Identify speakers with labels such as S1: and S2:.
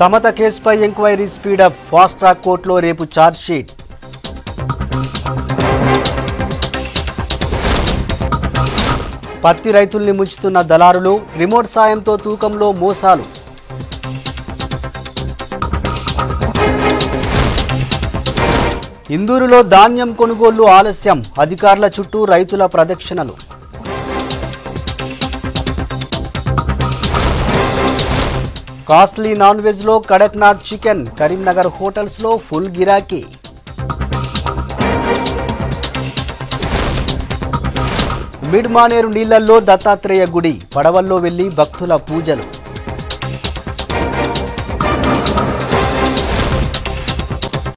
S1: సమత కేసుపై enquiry speedup fast track కోర్టులో రేపు ఛార్జ్షీట్ పత్తి రైతుల్ని ముంచుతున్న దళారులు రిమోట్ సాయంతో తూకంలో మోసాలు. ఇందూరులో ధాన్యం కొనుగోళ్ళు ఆలస్యం. అధికారుల చుట్టూ రైతుల ప్రదక్షిణలు. కాస్ట్లీ నాన్ వెజ్లో కడక్నాథ్ చికెన్ కరీంనగర్ హోటల్స్లో ఫుల్ గిరాకీ. మిడ్ మానేరు దత్తాత్రేయ గుడి పడవల్లో వెళ్ళి భక్తుల పూజలు.